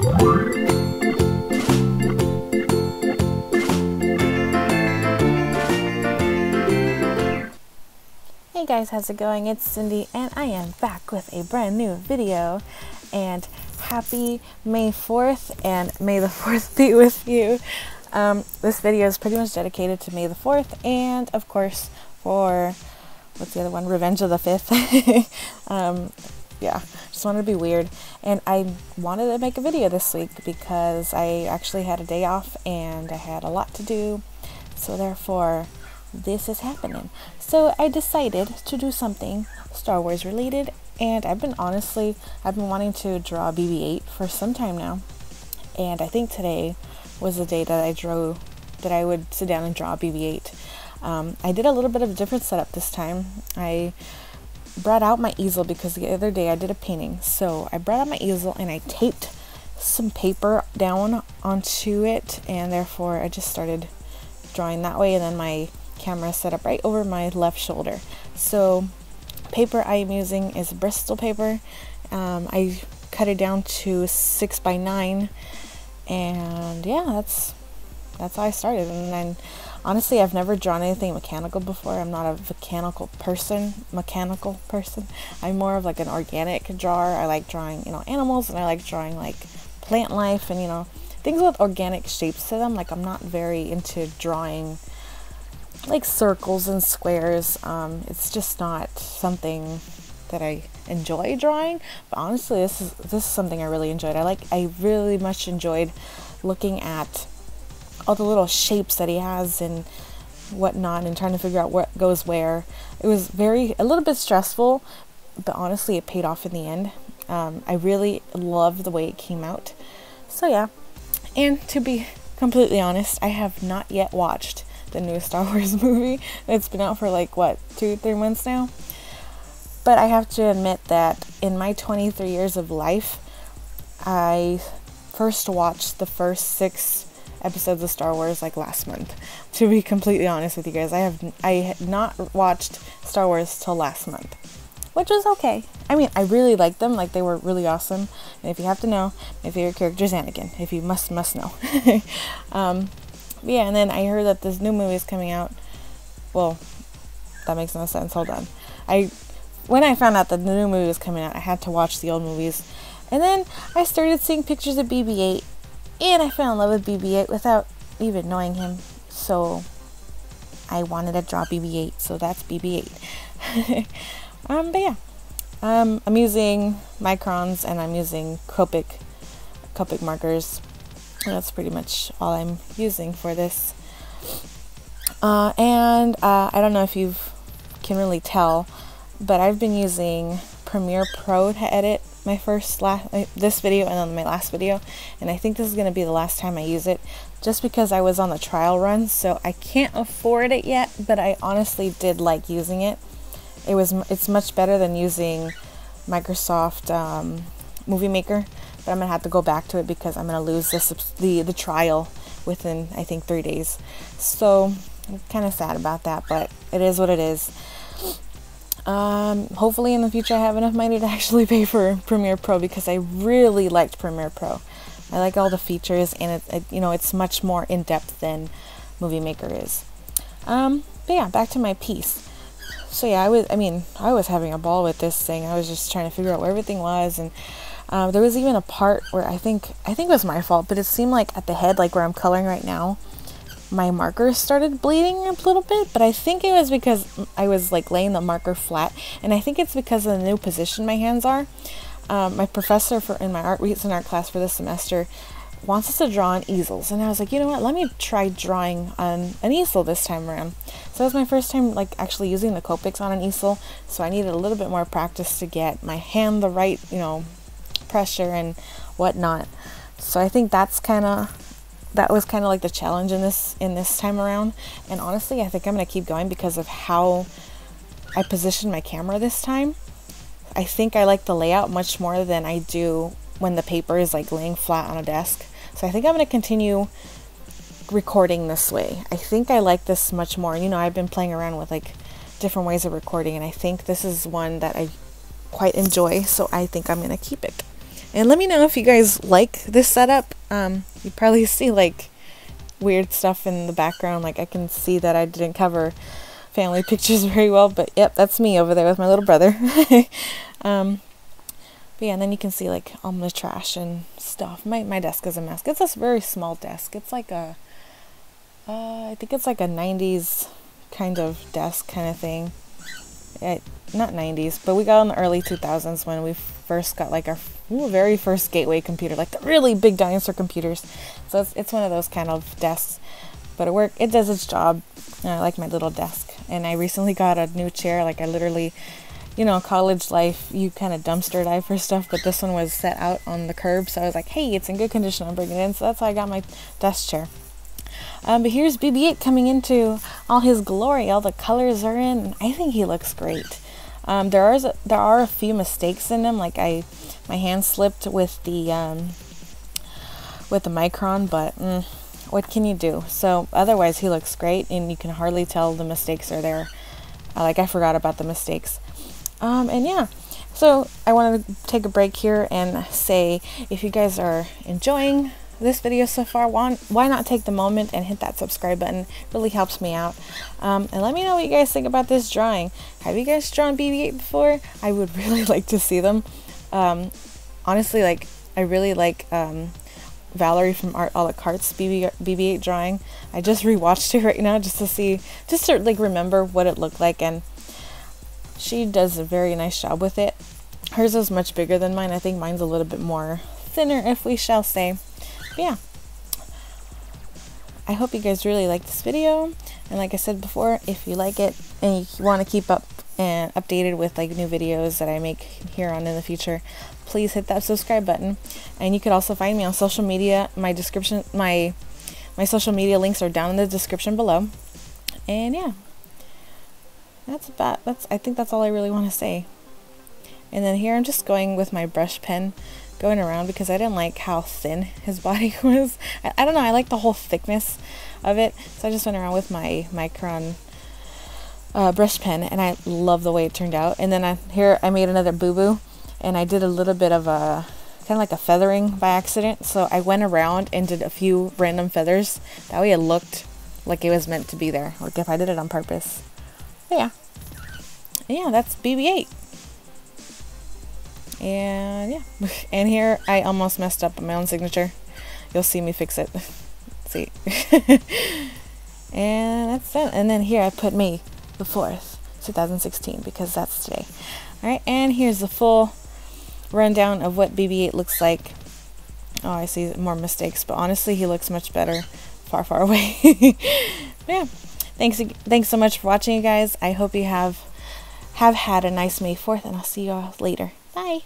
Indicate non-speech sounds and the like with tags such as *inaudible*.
Hey guys, how's it going? It's Cyndi and I am back with a brand new video and happy May 4th and May the *laughs* 4th be with you. Um, this video is pretty much dedicated to May the 4th and of course for what's the other one? Revenge of the 5th. *laughs* um, yeah, just wanted to be weird. And I wanted to make a video this week because I actually had a day off and I had a lot to do. So therefore, this is happening. So I decided to do something Star Wars related, and I've been honestly, I've been wanting to draw BB 8 for some time now. And I think today was the day that I drew, that I would sit down and draw BB 8. Um, I did a little bit of a different setup this time. I brought out my easel because the other day I did a painting. So I brought out my easel and I taped some paper down onto it, and therefore I just started drawing that way, and then my camera set up right over my left shoulder. So paper I am using is Bristol paper. Um, I cut it down to six by nine, and yeah, that's that's how I started. And then honestly, I've never drawn anything mechanical before. I'm not a mechanical person. Mechanical person. I'm more of like an organic drawer. I like drawing, you know, animals, and I like drawing like plant life, and you know, things with organic shapes to them. Like I'm not very into drawing like circles and squares. Um, it's just not something that I enjoy drawing. But honestly, this is this is something I really enjoyed. I like I really much enjoyed looking at all the little shapes that he has and whatnot, and trying to figure out what goes where. It was very a little bit stressful, but honestly, it paid off in the end. Um, I really loved the way it came out. So yeah, and to be completely honest, I have not yet watched the new *laughs* Star Wars movie. It's been out for like what, two, three months now. But I have to admit that in my 23 years of life, I first watched the first six episodes of Star Wars like last month. To be completely honest with you guys, I have I had not watched Star Wars till last month, which was okay. I mean, I really liked them; like they were really awesome. And if you have to know, my favorite character is Anakin. If you must must know. *laughs* um, yeah, and then I heard that this new movie is coming out. Well, that makes no sense. Hold on. I when I found out that the new movie was coming out, I had to watch the old movies. And then I started seeing pictures of BB-8 and I fell in love with BB-8 without even knowing him. So I wanted to draw BB-8, so that's BB-8. *laughs* um, but yeah, um, I'm using microns and I'm using Copic Copic markers that's pretty much all I'm using for this. Uh, and uh, I don't know if you can really tell, but I've been using Premiere Pro to edit my first last uh, this video and then my last video, and I think this is going to be the last time I use it, just because I was on the trial run, so I can't afford it yet. But I honestly did like using it. It was it's much better than using Microsoft um, Movie Maker but I'm gonna have to go back to it because I'm gonna lose the the, the trial within I think three days. So I'm kind of sad about that, but it is what it is. Um, hopefully in the future I have enough money to *laughs* actually pay for Premiere Pro because I really liked Premiere Pro. I like all the features and it, it you know it's much more in depth than Movie Maker is. Um, but yeah, back to my piece. So yeah, I was I mean I was having a ball with this thing. I was just trying to figure out where everything was and um, there was even a part where I think I think it was my fault, but it seemed like at the head, like where I'm coloring right now, my marker started bleeding a little bit. But I think it was because I was like laying the marker flat, and I think it's because of the new position my hands are. Um, my professor for in my art recent art class for this semester wants us to draw on easels, and I was like, you know what? Let me try drawing on an easel this time around. So it was my first time like actually using the Copics on an easel, so I needed a little bit more practice to get my hand the right, you know, pressure and whatnot. So I think that's kind of that was kind of like the challenge in this in this time around. And honestly, I think I'm gonna keep going because of how I positioned my camera this time. I think I like the layout much more than I do when the paper is like laying flat on a desk. So I think I'm gonna continue recording this way. I think I like this much more. You know, I've been playing around with like different ways of recording, and I think this is one that I quite enjoy. So I think I'm gonna keep it. And let me know if you guys like this setup. Um, you probably see like weird stuff in the background. Like I can see that I didn't cover family *laughs* pictures very well, but yep, that's me over there with my little brother. *laughs* um, but yeah, and then you can see like all my trash and stuff. My my desk is a mess. It's a very small desk. It's like a, uh, I think it's like a '90s kind of desk kind of thing. It, not 90s, but we got in the early 2000s when we first got like our ooh, very first gateway computer, like the really big dinosaur computers. So it's, it's one of those kind of desks, but it work it does its job. I like my little desk, and I recently got a new chair. Like I literally, you know, college life, you kind of dumpster dive for stuff, but this one was set out on the curb, so I was like, hey, it's in good condition. I'm bringing it in, so that's how I got my desk chair. Um, but here's BB-8 coming into all his glory. All the colors are in. I think he looks great. Um, there are there are a few mistakes in them. Like I, my hand slipped with the um, with the micron, but mm, what can you do? So otherwise, he looks great, and you can hardly tell the mistakes are there. Uh, like I forgot about the mistakes. Um, and yeah, so I wanted to take a break here and say if you guys are enjoying this video so far, why, why not take the moment and hit that subscribe button? It really helps me out. Um, and let me know what you guys think about this drawing. Have you guys drawn BB-8 before? I would *laughs* really like to see them. Um, honestly, like, I really like um, Valerie from Art a la Carte's BB, BB-8 drawing. I just rewatched *laughs* it right now just to see, just to like remember what it looked like. And she does a very nice job with it. Hers is much bigger than mine. I think mine's a little bit more thinner, if we shall say yeah. I hope you guys really like this video. And like I said before, if you like it and you want to keep up and updated with like new videos that I make here on in the future, please hit that subscribe button. And you could also find me on social media. My description, my my social media links are down in the description below. And yeah, that's about that's. I think that's all I really want to say. And then here I'm just going with my brush pen going around because I didn't like how thin his *laughs* body was. I, I don't know, I like the whole thickness of it. So I just went around with my Micron uh, brush pen and I love the way it turned out. And then I, here I made another boo-boo and I did a little bit of a kind of like a feathering by accident. So I went around and did a few random feathers. That way it looked like it was meant to be there, like if I did it on purpose. But yeah. Yeah, that's BB-8. And yeah, *laughs* and here I almost messed up my own signature. You'll see me fix it. *laughs* see. *laughs* and that's it. And then here I put May the 4th, 2016, because that's today. Alright, and here's the full rundown of what BB-8 looks like. Oh, I see more mistakes, but honestly, he looks much better far, far away. yeah. Thanks, thanks so much for watching, you guys. I hope you have have had a nice May 4th, and I'll see you all later. Bye.